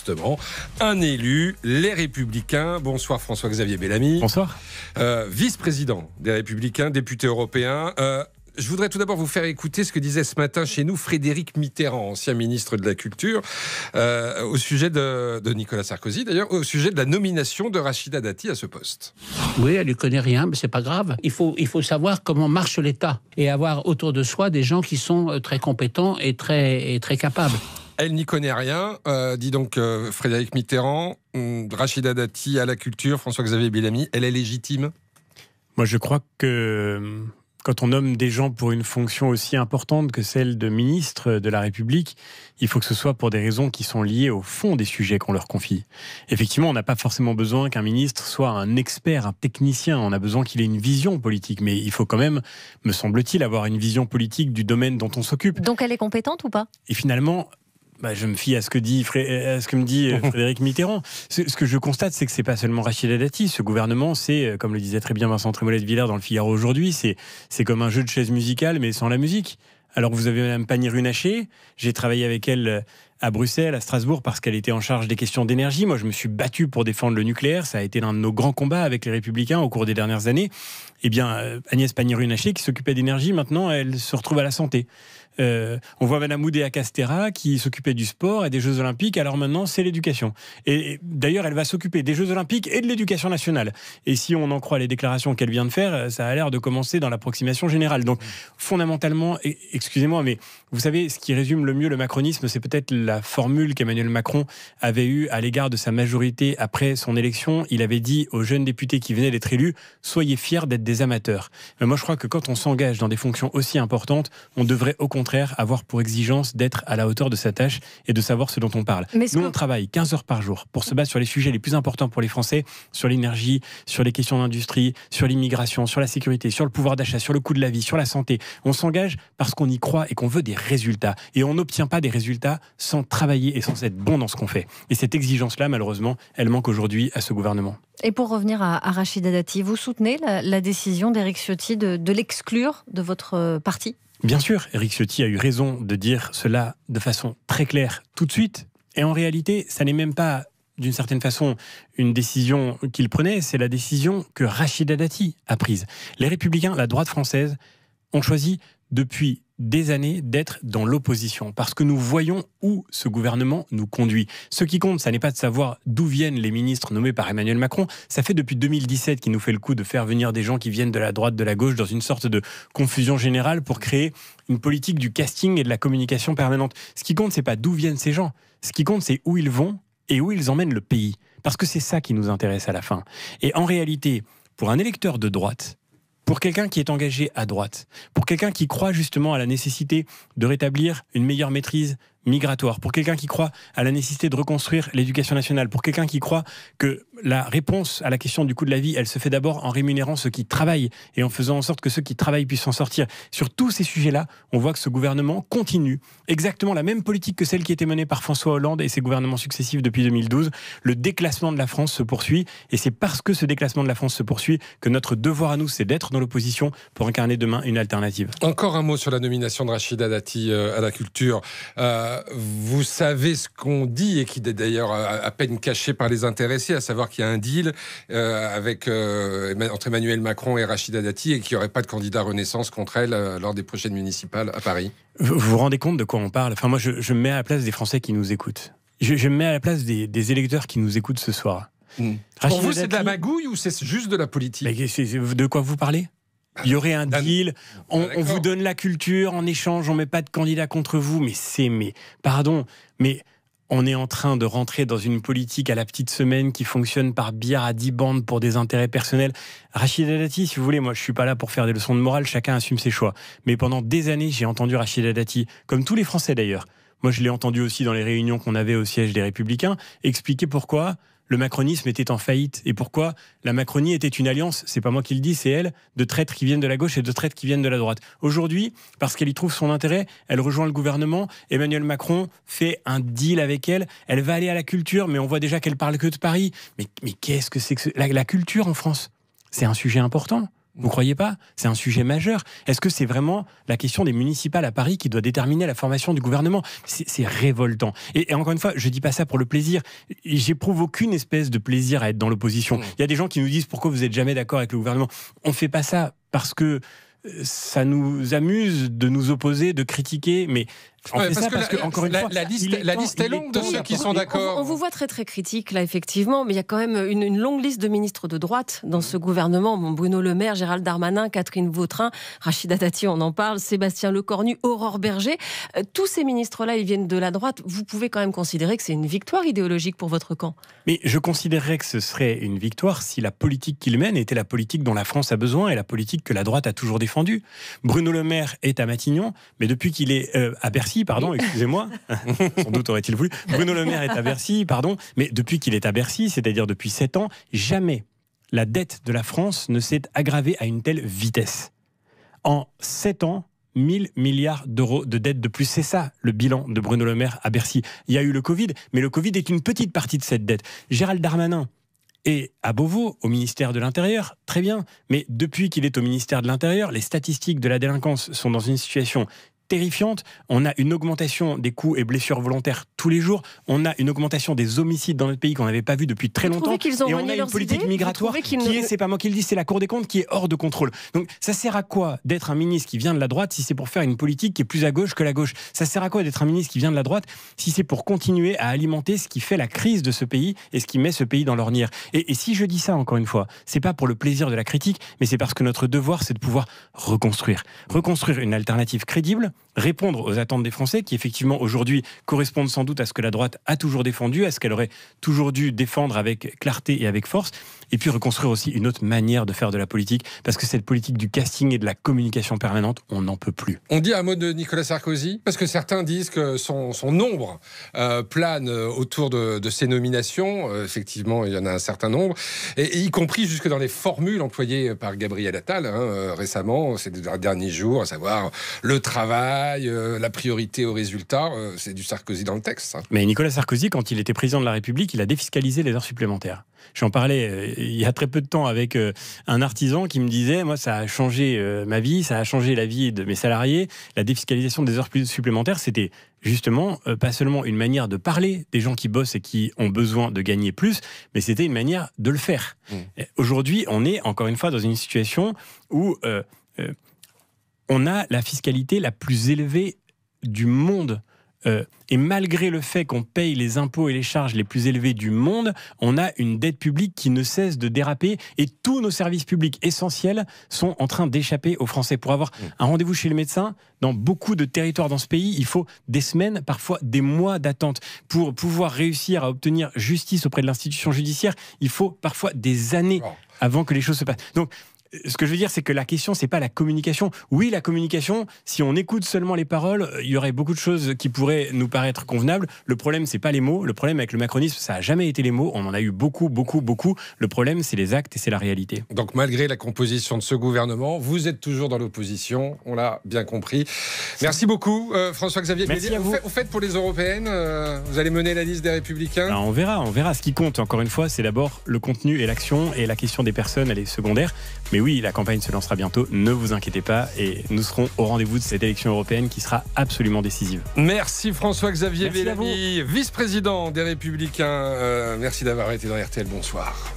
justement un élu, les Républicains. Bonsoir François-Xavier Bellamy. Bonsoir. Euh, vice-président des Républicains, député européen. Euh, je voudrais tout d'abord vous faire écouter ce que disait ce matin chez nous Frédéric Mitterrand, ancien ministre de la Culture, euh, au sujet de, Nicolas Sarkozy, d'ailleurs, au sujet de la nomination de Rachida Dati à ce poste. Oui, elle ne connaît rien, mais c'est pas grave. Il faut, il faut savoir comment marche l'État et avoir autour de soi des gens qui sont très compétents et très, et très capables. Elle n'y connaît rien, euh, dit donc Frédéric Mitterrand. Hum, Rachida Dati à la culture, François-Xavier Bellamy, elle est légitime? Moi, je crois que quand on nomme des gens pour une fonction aussi importante que celle de ministre de la République, il faut que ce soit pour des raisons qui sont liées au fond des sujets qu'on leur confie. Effectivement, on n'a pas forcément besoin qu'un ministre soit un expert, un technicien, on a besoin qu'il ait une vision politique, mais il faut quand même, me semble-t-il, avoir une vision politique du domaine dont on s'occupe. Donc elle est compétente ou pas? Et finalement, bah, je me fie à ce que, dit, ce que me dit euh, Frédéric Mitterrand. Ce, que je constate, c'est que c'est pas seulement Rachida Dati. Ce gouvernement, c'est, euh, comme le disait très bien Vincent Trémollet de Villers dans le Figaro aujourd'hui, c'est, c'est comme un jeu de chaises musicales, mais sans la musique. Alors vous avez Mme Pannier-Runacher, j'ai travaillé avec elle euh, à Bruxelles, à Strasbourg, parce qu'elle était en charge des questions d'énergie. Moi, je me suis battu pour défendre le nucléaire. Ça a été l'un de nos grands combats avec les Républicains au cours des dernières années. Eh bien, Agnès Pannier-Runacher, qui s'occupait d'énergie, maintenant, elle se retrouve à la santé. Euh, on voit Madame Oudéa Castera qui s'occupait du sport et des Jeux Olympiques. Alors maintenant, c'est l'éducation. Et, d'ailleurs, elle va s'occuper des Jeux Olympiques et de l'éducation nationale. Et si on en croit les déclarations qu'elle vient de faire, ça a l'air de commencer dans l'approximation générale. Donc, fondamentalement, excusez-moi, mais vous savez, ce qui résume le mieux le macronisme, c'est peut-être la formule qu'Emmanuel Macron avait eue à l'égard de sa majorité après son élection. Il avait dit aux jeunes députés qui venaient d'être élus Soyez fiers d'être des amateurs. Mais moi, je crois que quand on s'engage dans des fonctions aussi importantes, on devrait au contraire avoir pour exigence d'être à la hauteur de sa tâche et de savoir ce dont on parle. Nous, on travaille 15 heures par jour pour se battre sur les sujets les plus importants pour les Français, sur l'énergie, sur les questions d'industrie, sur l'immigration, sur la sécurité, sur le pouvoir d'achat, sur le coût de la vie, sur la santé. On s'engage parce qu'on y croit et qu'on veut des résultats. Et on n'obtient pas des résultats sans travailler et sans être bon dans ce qu'on fait. Et cette exigence-là, malheureusement, elle manque aujourd'hui à ce gouvernement. Et pour revenir à, Rachida Dati, vous soutenez la, décision d'Éric Ciotti de l'exclure de votre euh, parti? Bien sûr, Eric Ciotti a eu raison de dire cela de façon très claire tout de suite. Et en réalité, ça n'est même pas d'une certaine façon une décision qu'il prenait, c'est la décision que Rachida Dati a prise. Les républicains, la droite française, ont choisi depuis des années d'être dans l'opposition, parce que nous voyons où ce gouvernement nous conduit. Ce qui compte, ça n'est pas de savoir d'où viennent les ministres nommés par Emmanuel Macron, ça fait depuis 2017 qu'il nous fait le coup de faire venir des gens qui viennent de la droite, de la gauche, dans une sorte de confusion générale pour créer une politique du casting et de la communication permanente. Ce qui compte, c'est pas d'où viennent ces gens, ce qui compte, c'est où ils vont et où ils emmènent le pays. Parce que c'est ça qui nous intéresse à la fin. Et en réalité, pour un électeur de droite, pour quelqu'un qui est engagé à droite, pour quelqu'un qui croit justement à la nécessité de rétablir une meilleure maîtrise migratoire, pour quelqu'un qui croit à la nécessité de reconstruire l'éducation nationale, pour quelqu'un qui croit que la réponse à la question du coût de la vie, elle se fait d'abord en rémunérant ceux qui travaillent et en faisant en sorte que ceux qui travaillent puissent s'en sortir. Sur tous ces sujets-là, on voit que ce gouvernement continue exactement la même politique que celle qui était menée par François Hollande et ses gouvernements successifs depuis 2012. Le déclassement de la France se poursuit et c'est parce que ce déclassement de la France se poursuit que notre devoir à nous, c'est d'être dans l'opposition pour incarner demain une alternative. Encore un mot sur la nomination de Rachida Dati euh, à la culture. Euh, vous savez ce qu'on dit et qui est d'ailleurs à peine caché par les intéressés, à savoir qu'il y a un deal euh, avec, euh, entre Emmanuel Macron et Rachida Dati et qu'il n'y aurait pas de candidat Renaissance contre elle euh, lors des prochaines municipales à Paris. Vous vous rendez compte de quoi on parle? Enfin, moi, je, me mets à la place des Français qui nous écoutent. Je, me mets à la place des, électeurs qui nous écoutent ce soir. Hmm. Pour vous, c'est de la magouille ou c'est juste de la politique? De quoi vous parlez? Il y aurait un deal, on, on, vous donne la culture en échange, on met pas de candidat contre vous, mais c'est mais pardon, mais on est en train de rentrer dans une politique à la petite semaine qui fonctionne par bière à 10 bandes pour des intérêts personnels. Rachida Dati, si vous voulez, moi je suis pas là pour faire des leçons de morale, chacun assume ses choix. Mais pendant des années, j'ai entendu Rachida Dati, comme tous les Français d'ailleurs. Moi je l'ai entendu aussi dans les réunions qu'on avait au siège des Républicains, expliquer pourquoi le macronisme était en faillite et pourquoi la Macronie était une alliance, c'est pas moi qui le dis, c'est elle, de traîtres qui viennent de la gauche et de traîtres qui viennent de la droite. Aujourd'hui, parce qu'elle y trouve son intérêt, elle rejoint le gouvernement, Emmanuel Macron fait un deal avec elle, elle va aller à la culture, mais on voit déjà qu'elle parle que de Paris. Mais, mais qu'est-ce que c'est que la culture en France? C'est un sujet important. Vous croyez pas? C'est un sujet majeur. Est-ce que c'est vraiment la question des municipales à Paris qui doit déterminer la formation du gouvernement? C'est révoltant. Et, encore une fois, je dis pas ça pour le plaisir. J'éprouve aucune espèce de plaisir à être dans l'opposition. Mmh. Il y a des gens qui nous disent pourquoi vous êtes jamais d'accord avec le gouvernement? On fait pas ça parce que ça nous amuse de nous opposer, de critiquer, mais on fait ça parce que, encore une fois, la liste, la liste est longue de ceux qui sont d'accord. On, vous voit très très critique là, effectivement, mais il y a quand même une, longue liste de ministres de droite dans ce gouvernement. Bruno Le Maire, Gérald Darmanin, Catherine Vautrin, Rachida Dati, on en parle, Sébastien Lecornu, Aurore Berger. Euh, tous ces ministres-là, ils viennent de la droite. Vous pouvez quand même considérer que c'est une victoire idéologique pour votre camp. Mais je considérerais que ce serait une victoire si la politique qu'il mène était la politique dont la France a besoin et la politique que la droite a toujours défendue. Bruno Le Maire est à Matignon, mais depuis qu'il est euh, à Bercy, pardon, excusez-moi, sans doute aurait-il voulu. Bruno Le Maire est à Bercy, pardon, mais depuis qu'il est à Bercy, c'est-à-dire depuis sept ans, jamais la dette de la France ne s'est aggravée à une telle vitesse. En sept ans, 1000 milliards d'euros de dette de plus. C'est ça le bilan de Bruno Le Maire à Bercy. Il y a eu le Covid, mais le Covid est une petite partie de cette dette. Gérald Darmanin est à Beauvau, au ministère de l'Intérieur, très bien, mais depuis qu'il est au ministère de l'Intérieur, les statistiques de la délinquance sont dans une situation terrifiante. On a une augmentation des coups et blessures volontaires tous les jours. On a une augmentation des homicides dans notre pays qu'on n'avait pas vu depuis très longtemps. et on a une politique migratoire qui est, c'est pas moi qui le dis, c'est la Cour des comptes qui est hors de contrôle. Donc ça sert à quoi d'être un ministre qui vient de la droite si c'est pour faire une politique qui est plus à gauche que la gauche? Ça sert à quoi d'être un ministre qui vient de la droite si c'est pour continuer à alimenter ce qui fait la crise de ce pays et ce qui met ce pays dans l'ornière? Et, et si je dis ça encore une fois, c'est pas pour le plaisir de la critique, mais c'est parce que notre devoir c'est de pouvoir reconstruire, reconstruire une alternative crédible répondre aux attentes des Français qui effectivement aujourd'hui correspondent sans doute à ce que la droite a toujours défendu, à ce qu'elle aurait toujours dû défendre avec clarté et avec force, et puis reconstruire aussi une autre manière de faire de la politique, parce que cette politique du casting et de la communication permanente, on n'en peut plus. On dit un mot de Nicolas Sarkozy, parce que certains disent que son, son nombre euh, plane autour de, de ses nominations, euh, effectivement il y en a un certain nombre, y compris jusque dans les formules employées par Gabriel Attal hein, euh, récemment, ces derniers jours, à savoir le travail, euh, la priorité au résultat, euh, c'est du Sarkozy dans le texte. Mais Nicolas Sarkozy, quand il était président de la République, il a défiscalisé les heures supplémentaires. J'en parlais euh, il y a très peu de temps avec un artisan qui me disait, moi, ça a changé ma vie, ça a changé la vie de mes salariés. La défiscalisation des heures supplémentaires, c'était justement pas seulement une manière de parler des gens qui bossent et qui ont besoin de gagner plus, mais c'était une manière de le faire. Mmh. Aujourd'hui, on est encore une fois dans une situation où on a la fiscalité la plus élevée du monde. Euh, et malgré le fait qu'on paye les impôts et les charges les plus élevés du monde, on a une dette publique qui ne cesse de déraper et tous nos services publics essentiels sont en train d'échapper aux Français. Pour avoir mmh. un rendez-vous chez le médecin, dans beaucoup de territoires dans ce pays, il faut des semaines, parfois des mois d'attente. Pour pouvoir réussir à obtenir justice auprès de l'institution judiciaire, il faut parfois des années avant que les choses se passent. Donc, ce que je veux dire, c'est que la question, c'est pas la communication. Oui, la communication, si on écoute seulement les paroles, il y aurait beaucoup de choses qui pourraient nous paraître convenables. Le problème, c'est pas les mots. Le problème avec le macronisme, ça a jamais été les mots. On en a eu beaucoup, beaucoup, beaucoup. Le problème, c'est les actes et c'est la réalité. Donc, malgré la composition de ce gouvernement, vous êtes toujours dans l'opposition. On l'a bien compris. Merci beaucoup, euh, François-Xavier. Merci à vous. Vous faites pour les européennes euh, Vous allez mener la liste des Républicains ben, On verra, on verra. Ce qui compte, encore une fois, c'est d'abord le contenu et l'action et la question des personnes, elle est secondaire. Mais oui, la campagne se lancera bientôt, ne vous inquiétez pas, et nous serons au rendez-vous de cette élection européenne qui sera absolument décisive. Merci François-Xavier Bellamy, vice-président des Républicains. Euh, merci d'avoir été dans RTL, bonsoir.